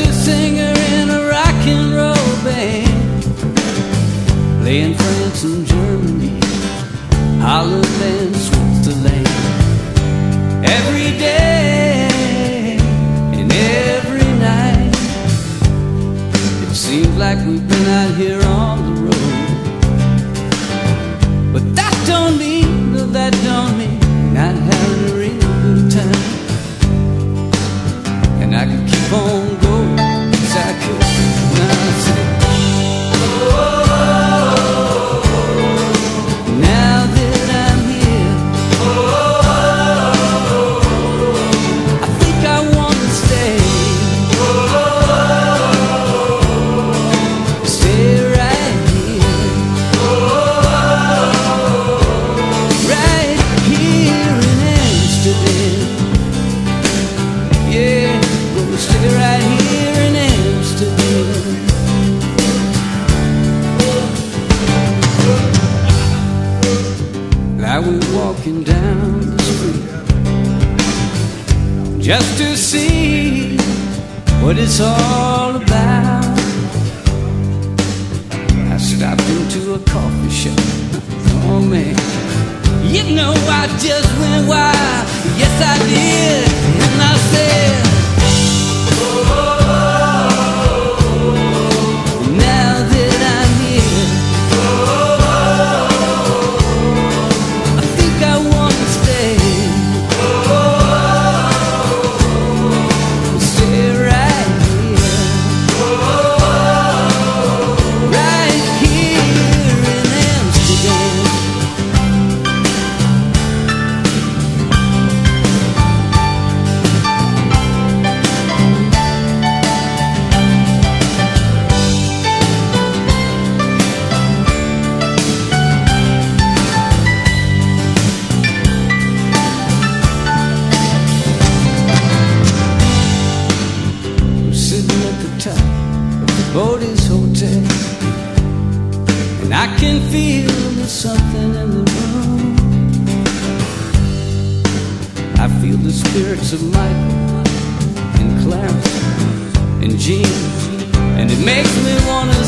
sister singer in a rock and roll band Playing France and Germany Holland and Switzerland. Every day and every night It seems like we've been out here on the road. But that don't mean, no that don't mean not having stay right here in Amsterdam. Like we're walking down the street just to see what it's all about. I stopped into a coffee shop. Oh man, you know I just went wild. Yes, I did, something in the room. I feel the spirits of Michael and Clarence and Gene. And it makes me wanna.